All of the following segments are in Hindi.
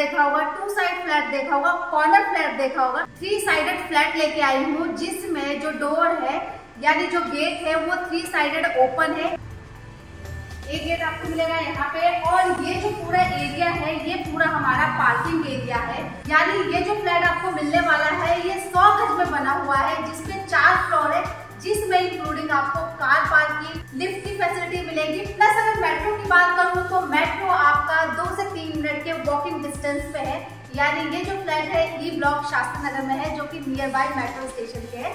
देखा होगा टू साइड फ्लैट देखा होगा कॉर्नर फ्लैट देखा होगा। थ्री साइडेड फ्लैट लेके आई हूँ, जिसमें जो डोर है, यानी जो गेट है, वो थ्री साइडेड ओपन है। एक गेट आपको मिलेगा यहाँ पे, और ये जो पूरा एरिया है, ये पूरा हमारा पार्किंग एरिया है। यानी ये जो फ्लैट आपको मिलने वाला है, ये सौ गज में बना हुआ है, जिसमें चार फ्लोर है, जिसमें इंक्लूडिंग आपको कार पार्किंग लिफ्ट की फैसिलिटी मिलेगी। प्लस अगर मेट्रो की बात करूँ तो मेट्रो आपका दो से तीन डिस्टेंस पे है। यानी ये जो फ्लैट है ई ब्लॉक शास्त्री नगर में है, जो कि नियर बाय मेट्रो स्टेशन के है।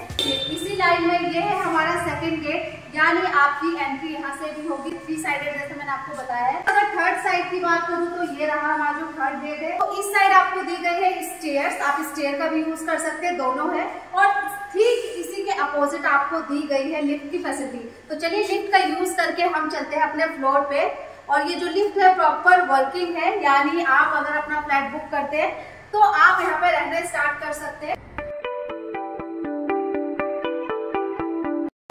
इसी लाइन में ये है हमारा सेकंड गेट यानी आपकी एंट्री यहाँ से भी होगी। थ्री साइडेड जैसे मैंने आपको बताया है। अगर थर्ड साइड की बात करूँ तो ये रहा हमारा जो थर्ड गेट है। तो इस साइड आपको दी गई है स्टेयर्स आप स्टेयर का भी यूज़ कर सकते हैं, दोनों है। और ठीक इसी के अपोजिट आपको दी गई है लिफ्ट की फैसिलिटी तो चलिए लिफ्ट का यूज़ करके हम चलते हैं अपने फ्लोर पे। और ये जो लिफ्ट है प्रॉपर वर्किंग है, यानी आप अगर अपना फ्लैट बुक करते हैं तो आप यहाँ पे रहना स्टार्ट कर सकते हैं।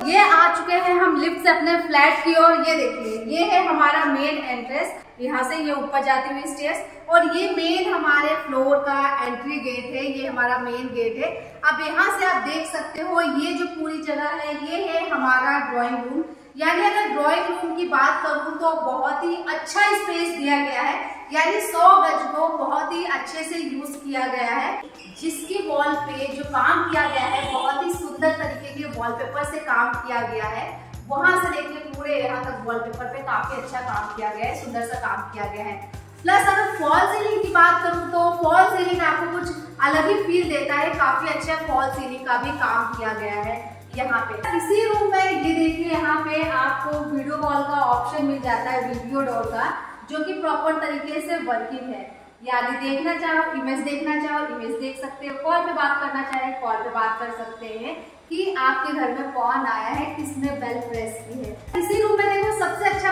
ये आ चुके हैं हम लिफ्ट से अपने फ्लैट की और ये देखिए, ये है हमारा मेन एंट्रेंस यहाँ से ये ऊपर जाती हुई स्टेयर्स और ये मेन हमारे फ्लोर का एंट्री गेट है। ये हमारा मेन गेट है। अब यहाँ से आप देख सकते हो, ये जो पूरी जगह है, ये है हमारा ड्राइंग रूम यानी अगर ड्राइंग रूम की बात करूँ तो बहुत ही अच्छा स्पेस दिया गया है। यानी 100 गज को बहुत ही अच्छे से यूज़ किया गया है। जिसकी वॉल पे जो काम किया गया है, बहुत ही सुंदर तरीके के वॉलपेपर से काम किया गया है। वहाँ से लेके पूरे यहाँ तक वॉलपेपर पे काफ़ी अच्छा काम किया गया है, सुंदर सा काम किया गया है। प्लस अगर फॉल सीलिंग की बात करूँ तो फॉल सीलिंग आपको कुछ अलग ही फील देता है। काफ़ी अच्छा फॉल सीलिंग का भी काम किया गया है। यहाँ पे। इसी रूम में, ये देखिए यहाँ पे आपको वीडियो कॉल का ऑप्शन मिल जाता है वीडियो डॉल का, जो कि प्रॉपर तरीके से वर्किंग है। यानी देखना चाहो इमेज देखना चाहो इमेज देख सकते हो। कॉल पे बात करना चाहे कॉल पे बात कर सकते हैं कि आपके घर में कौन आया है, किसने बेल प्रेस की है। इसी रूम में देखो, सबसे अच्छा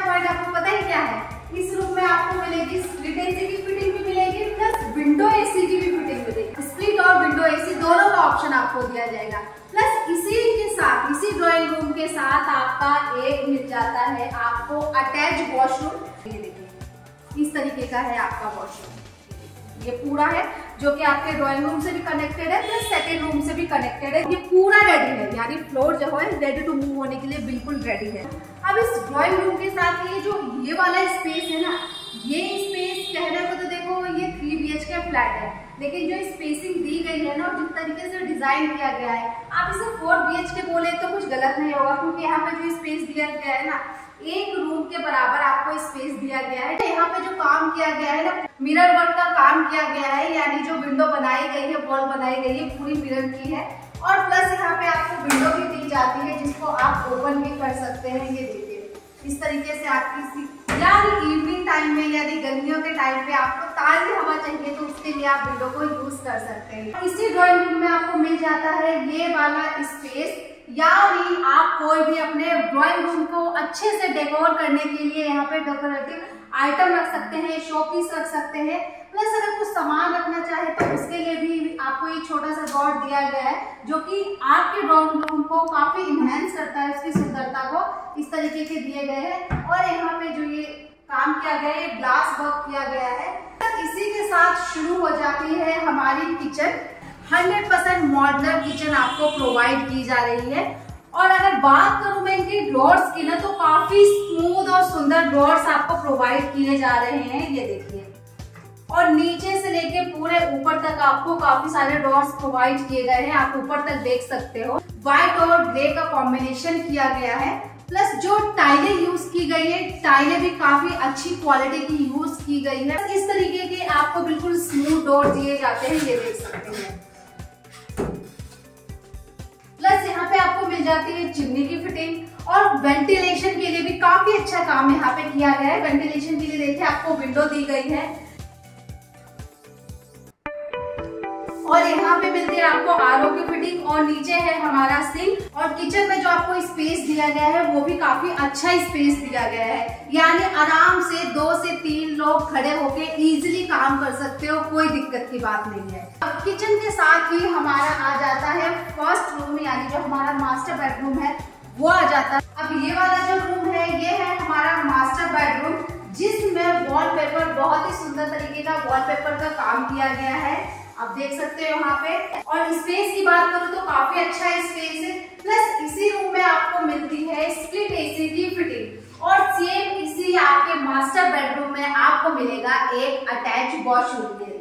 जाता है आपको अटैच वॉशरूम ये देखिए, इस तरीके का है आपका वॉशरूम ये पूरा है, जो कि आपके ड्राइंग रूम से भी कनेक्टेड है प्लस सेकेंड रूम से भी कनेक्टेड है। ये पूरा रेडी है, यानी फ्लोर जो है रेडी टू मूव होने के लिए बिल्कुल रेडी है। अब इस ड्राइंग रूम के साथ ये जो ये वाला स्पेस है ना, ये स्पेस कहने को तो देखो, ये थ्री बी के फ्लैट है। लेकिन जो स्पेसिंग दी गई है ना, और जिस तरीके से डिज़ाइन किया गया है, आप इसे फोर बी के बोले तो कुछ गलत नहीं होगा, क्योंकि यहाँ पे जो स्पेस दिया गया है ना, एक रूम के बराबर आपको स्पेस दिया गया है। यहाँ पे जो काम किया गया है ना मिरर वर्क का काम किया गया है, यानी जो विंडो बनाई गई है वॉल बनाई गई है, पूरी मिरर की है। और प्लस यहाँ पे आपको विंडो भी दी जाती है, जिसको आप ओपन भी कर सकते हैं, ये देखिए। इस तरीके से आपकी यानी इवनिंग टाइम में यानी गर्मियों के टाइम पे आपको ताजी हवा चाहिए तो उसके लिए आप विंडो को यूज़ कर सकते हैं। इसी ड्रॉइंग रूम में आपको मिल जाता है ये वाला स्पेस यानी आप कोई भी अपने ड्राइंग रूम को अच्छे से डेकोर करने के लिए यहाँ पे डेकोरेटिव आइटम रख सकते हैं शोपीस रख सकते हैं। प्लस अगर कुछ सामान रखना चाहे तो उसके भी आपको एक छोटा सा डॉट दिया गया है, जो कि आपके ड्राइंग रूम को काफ़ी इनहेंस करता है, उसकी सुंदरता को इस तरीके के दिए गए हैं। और यहाँ पे जो ये काम किया गया है ग्लास वर्क किया गया है। इसी के साथ शुरू हो जाती है हमारी किचन 100 परसेंट मॉडलर किचन आपको प्रोवाइड की जा रही है। और अगर बात करूँ मैं इनकी ड्रॉर्स की ना तो काफ़ी स्मूथ और सुंदर ड्रॉर्स आपको प्रोवाइड किए जा रहे हैं, ये देखिए। और नीचे से लेके पूरे ऊपर तक आपको काफ़ी सारे ड्रॉर्स प्रोवाइड किए गए हैं। आप ऊपर तक देख सकते हो। व्हाइट और ग्रे का कॉम्बिनेशन किया गया है। प्लस जो टाइलें यूज़ की गई है टाइलें भी काफ़ी अच्छी क्वालिटी की यूज़ की गई है। इस तरीके के आपको बिल्कुल स्मूथ डोर दिए जाते हैं, ये देख सकते हैं। प्लस यहाँ पे आपको मिल जाती है चिमनी की फिटिंग और वेंटिलेशन के लिए भी काफ़ी अच्छा काम यहाँ पे किया गया है। वेंटिलेशन के लिए देखिए, आपको विंडो दी गई है। और यहाँ पे मिलती है आपको आरओ की फिटिंग और नीचे है हमारा सिंक। और किचन में जो आपको स्पेस दिया गया है, वो भी काफ़ी अच्छा स्पेस दिया गया है। यानी आराम से दो से तीन लोग खड़े होके इजिली काम कर सकते हो, कोई दिक्कत की बात नहीं है। अब किचन के साथ ही हमारा आ जाता है फ़र्स्ट रूम यानी जो हमारा मास्टर बेडरूम है, वो आ जाता है। अब ये वाला जो रूम है, ये है हमारा मास्टर बेडरूम जिसमें वॉलपेपर बहुत ही सुंदर तरीके का वॉलपेपर का काम किया गया है। आप देख सकते हो यहाँ पे। और स्पेस की बात करूँ तो काफ़ी अच्छा स्पेस है प्लस इसी रूम में आपको मिलती है स्प्लिट एसी की फिटिंग और सेम इसी आपके मास्टर बेडरूम में आपको मिलेगा एक अटैच वॉशरूम के लिए।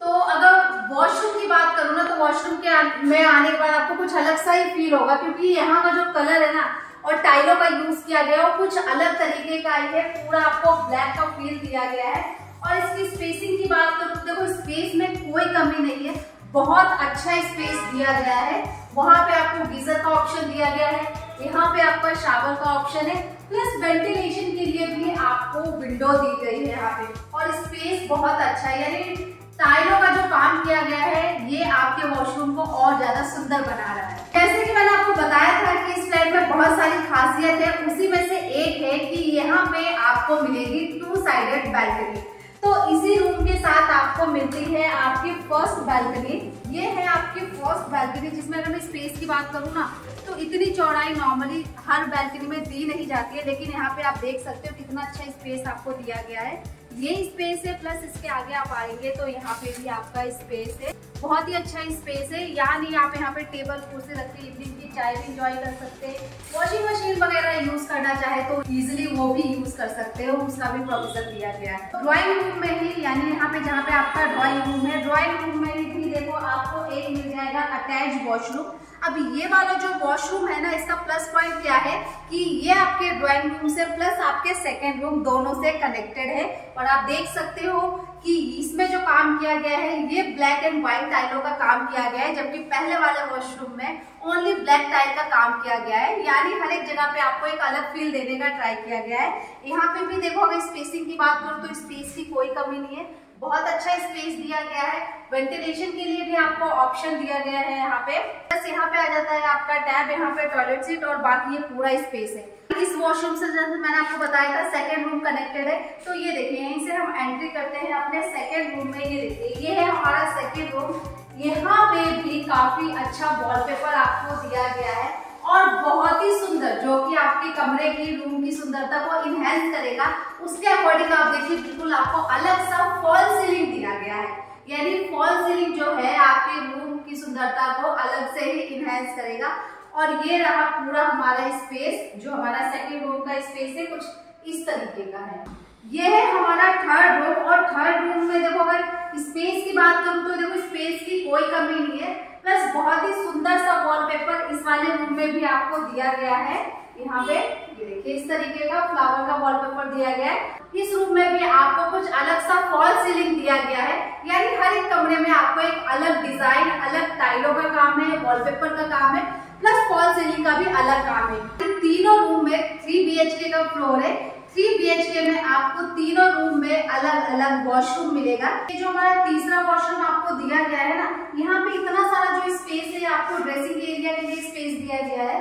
तो अगर वॉशरूम की बात करूँ ना तो वॉशरूम के में आने के बाद आपको कुछ अलग सा ही फील होगा, क्योंकि यहाँ का जो कलर है ना, और टाइलों का यूज़ किया गया है कुछ अलग तरीके का है पूरा आपको ब्लैक का फील दिया गया है। और इसकी स्पेसिंग की बात करूँ तो देखो स्पेस में कोई कमी नहीं है। बहुत अच्छा स्पेस दिया गया है। वहाँ पे आपको गीजर का ऑप्शन दिया गया है। यहाँ पे आपका शावर का ऑप्शन है। प्लस वेंटिलेशन के लिए भी आपको विंडो दी गई है यहाँ पे। और स्पेस बहुत अच्छा है। यानी टाइलों का जो काम किया गया है, ये आपके वॉशरूम को और ज़्यादा सुंदर बना रहा है। जैसे कि मैंने आपको बताया था कि इस फ्लैट में बहुत सारी खासियत है। उसी में से एक है कि यहाँ पे आपको मिलेगी टू साइडेड बैल्कनी तो इसी रूम के साथ आपको मिलती है आपकी फ़र्स्ट बैल्कनी ये है आपकी फ़र्स्ट बैल्कनी जिसमें अगर मैं स्पेस की बात करूँ ना तो इतनी चौड़ाई नॉर्मली हर बैल्कनी में दी नहीं जाती है, लेकिन यहाँ पे आप देख सकते हो कितना अच्छा स्पेस आपको दिया गया है। ये स्पेस है प्लस इसके आगे आप आएँगे तो यहाँ पे भी आपका स्पेस है। बहुत ही अच्छा स्पेस है। यहाँ नहीं, आप यहाँ पे टेबल कुर्सी रख के इवनिंग की चाय भी इंजॉय कर सकते हैं। वॉशिंग मशीन वगैरह यूज़ करना चाहे तो इजिली वो भी यूज़ कर सकते हो। उसका भी प्रोविज़न दिया गया है। ड्रॉइंग रूम में ही, यानी यहाँ पे जहाँ पे आपका ड्रॉइंग रूम है ड्रॉइंग रूम में भी देखो, आपको एक मिल जाएगा अटैच वॉशरूम अब ये वाला जो वॉशरूम है ना, इसका प्लस पॉइंट क्या है कि ये आपके ड्राइंग रूम से प्लस आपके सेकेंड रूम दोनों से कनेक्टेड है। और आप देख सकते हो कि इसमें जो काम किया गया है, ये ब्लैक एंड व्हाइट टाइलों का काम किया गया है, जबकि पहले वाले वॉशरूम में ओनली ब्लैक टाइल का काम किया गया है। यानी हर एक जगह पे आपको एक अलग फील देने का ट्राई किया गया है। यहाँ पे भी देखो, अगर स्पेसिंग की बात करूँ तो स्पेस की कोई कमी नहीं है। बहुत अच्छा स्पेस दिया गया है। वेंटिलेशन के लिए भी आपको ऑप्शन दिया गया है यहाँ पे। बस यहाँ पे आ जाता है आपका टैब यहाँ पे टॉयलेट सीट और बाकी ये पूरा स्पेस है। इस वॉशरूम से जैसे मैंने आपको बताया था सेकेंड रूम कनेक्टेड है। तो ये देखिए, यहीं से हम एंट्री करते हैं अपने सेकेंड रूम में। ये देखिए, ये है हमारा सेकेंड रूम यहाँ पे भी काफ़ी अच्छा वॉलपेपर आपको दिया गया है। और बहुत ही सुंदर, जो कि आपके कमरे की रूम की सुंदरता को इनहेंस करेगा, उसके अकॉर्डिंग आप देखिए, बिल्कुल आपको अलग सा फॉल सीलिंग दिया गया है। यानी फॉल सीलिंग जो है, आपके रूम की सुंदरता को अलग से ही इनहेंस करेगा। और ये रहा पूरा हमारा स्पेस जो हमारा सेकेंड रूम का स्पेस है, कुछ इस तरीके का है। ये है हमारा थर्ड रूम और थर्ड रूम में देखो अगर स्पेस की बात करूँ तो देखो स्पेस की कोई कमी नहीं है। प्लस बहुत ही सुंदर सा वॉलपेपर इस वाले रूम में भी आपको दिया गया है। यहाँ पे देखिए, इस तरीके का फ्लावर का वॉलपेपर दिया गया है। इस रूम में भी आपको कुछ अलग सा फॉल सीलिंग दिया गया है। यानी हर एक कमरे में आपको एक अलग डिज़ाइन अलग टाइलों का काम है वॉलपेपर का काम है प्लस फॉल सीलिंग का भी अलग काम है। तीनों रूम में थ्री बी का फ्लोर है। थ्री बी में आपको तीनों रूम में अलग अलग वॉशरूम मिलेगा। ये जो हमारा तीसरा वॉशरूम आपको दिया गया है ना, यहाँ पे इतना सारा जो स्पेस है, आपको ड्रेसिंग एरिया के लिए स्पेस दिया गया है।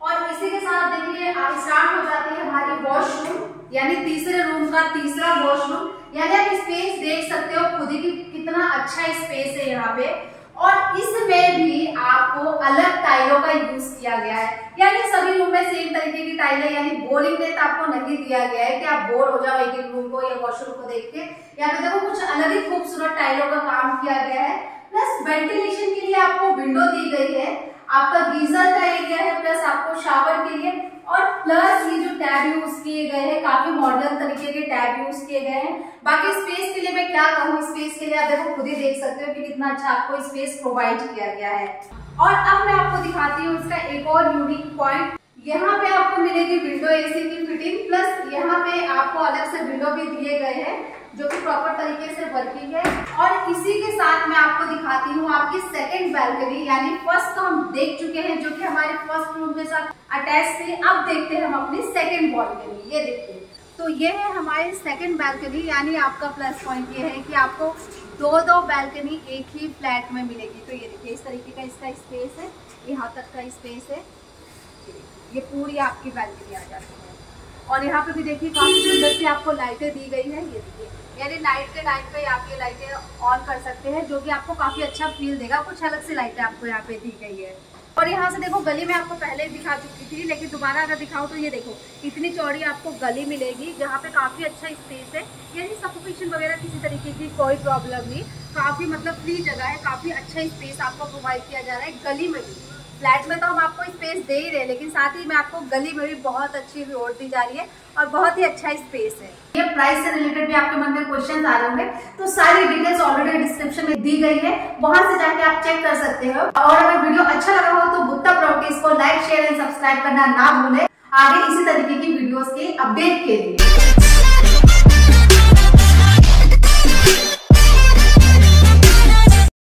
और इसी के साथ देखिए, आप स्टार्ट हो जाती है हमारी वॉशरूम यानी तीसरे रूम का तीसरा वॉशरूम यानी आप स्पेस देख सकते हो, खुद ही कितना अच्छा स्पेस है यहाँ पे। और इसमें भी आपको अलग टाइलों का यूज़ किया गया है। यानी सभी रूम में सेम तरीके की टाइल है, यानी बोरिंग डेथ आपको नहीं दिया गया है कि आप बोर हो जाओ एक रूम को या वॉशरूम को देख के। या फिर देखो, कुछ अलग ही खूबसूरत टाइलों का काम किया गया है। प्लस वेंटिलेशन के लिए आपको विंडो दी गई है। आपका गीजर एरिया है प्लस आपको शावर के लिए और प्लस ये जो टैब यूज़ किए गए हैं, काफ़ी मॉडर्न तरीके के टैब यूज़ किए गए हैं। बाकी स्पेस के लिए मैं क्या कहूँ स्पेस के लिए आप देखो, खुद ही देख सकते हो कि कितना अच्छा आपको स्पेस प्रोवाइड किया गया है। और अब मैं आपको दिखाती हूँ इसका एक और यूनिक पॉइंट यहाँ पे आपको मिलेगी विंडो एसी की फिटिंग प्लस यहाँ पे से विंडो भी दिए गए हैं, जो कि प्रॉपर तरीके से वर्किंग है। और इसी के साथ मैं आपको दिखाती हूँ आपकी सेकंड बैल्कनी यानी फ़र्स्ट तो हम देख चुके हैं, जो कि हमारे फ़र्स्ट रूम के साथ अटैच थे। अब देखते हैं हम अपनी सेकंड बालकनी ये देखते हैं तो ये है हमारी सेकंड बैल्कनी यानी आपका प्लस पॉइंट ये है कि आपको दो दो बैल्कनी एक ही फ्लैट में मिलेगी। तो ये देखिए, इस तरीके का इसका स्पेस है, यहाँ तक का स्पेस है। ये पूरी आपकी बैल्कनी आ जाती है। और यहाँ पे भी देखिए काफ़ी सुंदर सी आपको लाइटें दी गई है। ये देखिए, यानी नाइट के टाइम पे आप ये लाइटें ऑन कर सकते हैं, जो कि आपको काफ़ी अच्छा फील देगा। कुछ अलग सी लाइटें आपको यहाँ पे दी गई है। और यहाँ से देखो, गली में आपको पहले ही दिखा चुकी थी, लेकिन दोबारा अगर दिखाओ तो ये देखो, इतनी चौड़ी आपको गली मिलेगी, जहाँ पे काफ़ी अच्छा स्पेस है। यानी सफोकेशन वगैरह किसी तरीके की कोई प्रॉब्लम नहीं। काफ़ी मतलब फ्री जगह है, काफ़ी अच्छा स्पेस आपको प्रोवाइड किया जा रहा है गली में भी। फ्लैट में तो हम आपको स्पेस दे ही रहे लेकिन साथ ही में आपको गली में भी बहुत अच्छी रोड दी जा रही है और बहुत ही अच्छा स्पेस है। ये प्राइस से रिलेटेड भी आपके मन में क्वेश्चन आ रहे होंगे तो सारी डिटेल्स ऑलरेडी डिस्क्रिप्शन में दी गई है। वहाँ से जाके आप चेक कर सकते हो। और अगर वीडियो अच्छा लगा हो तो गुप्ता प्रॉपर्टीज़ को लाइक शेयर एंड सब्सक्राइब करना ना भूले। आगे इसी तरीके की वीडियोस के अपडेट के लिए।